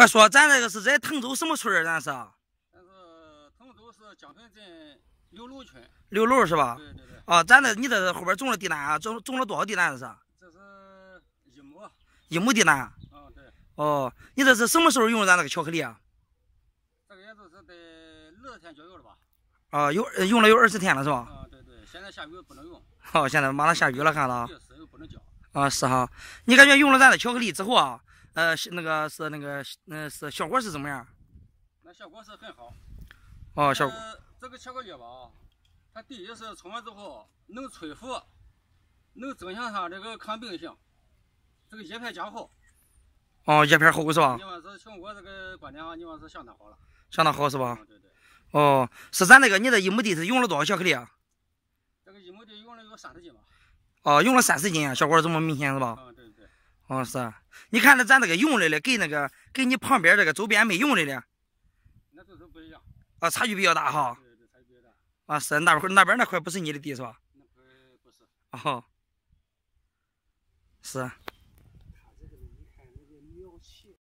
我说咱这个是在滕州什么村儿？咱是？咱是滕州是江屯镇刘楼村。刘楼是吧？对对对。啊，咱这你这后边种了地单啊？种种了多少地单这是？这是一亩。一亩地单。嗯，对。哦，你这是什么时候用的咱这个巧克力啊？这个也就是得二十天左右了吧？啊，有用了有二十天了是吧？啊，对对，现在下雨不能用。好，现在马上下雨了，看了。是又不能浇。啊，是哈。你感觉用了咱的巧克力之后啊？呃，是那个是那个，那，是效果是怎么样？那效果是很好。哦，效果。这个巧克力吧，它第一是冲完之后能催服，能增强它这个抗病性，这个叶片加厚。哦，叶片厚是吧？你说是从我这个观点啊，你说是相当好了。相当好是吧？对对。哦，是咱那个，你这一亩地是用了多少巧克力啊？这个一亩地用了有三十斤吧。哦，用了三十斤，效果这么明显是吧？哦，是啊，你看着咱那个用的嘞，跟那个跟你旁边这个周边没用的嘞，那都是不一样，啊，差距比较大哈，对，差距大，啊是，那边那边那块不是你的地是吧？那不不是，哦，是。